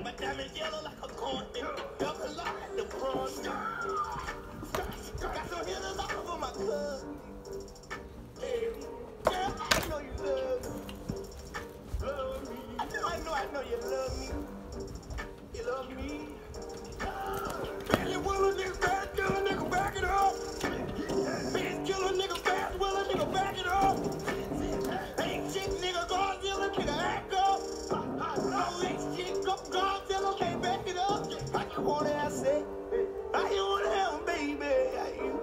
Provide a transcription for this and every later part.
My diamond yellow like a corn. Double lock I? How you want it, baby? How you?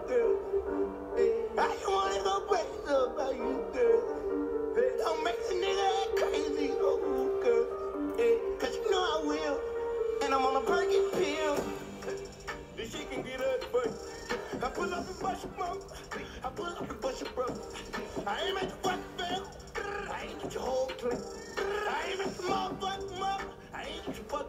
How you want it, go you? Hey, Don't make nigga act crazy, oh, girl. Cause you know I will. And I'm on a pill. This shit can get ugly, I pull up and bust your mouth. I pull up and bust your. I ain't the bell. I ain't your whole clip. I ain't at the motherfucking mother. I ain't your fucking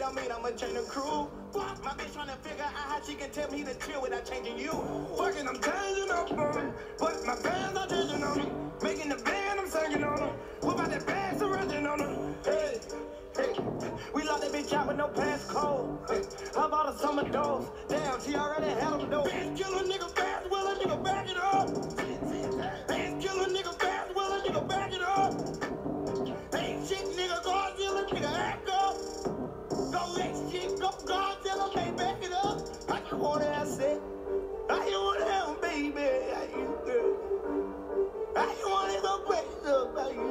don't mean I'ma change the crew. Fuck, my bitch tryna figure out how she can tell me to chill without changing you. Fucking, I'm changing up, bro. But my fans are changing on me. Making the band, I'm singing on them. What about that bass surrounding on them? Hey, hey. We locked that bitch out with no pants cold. Hey. How about a summer dose? Damn, she already had them dope. Bitch, kill a nigga fast, will a nigga back it up? Bitch, kill a nigga fast, will a nigga back it up? Hey, shit, nigga, I want to say? How want to baby? How you girl? Want to go crazy about you?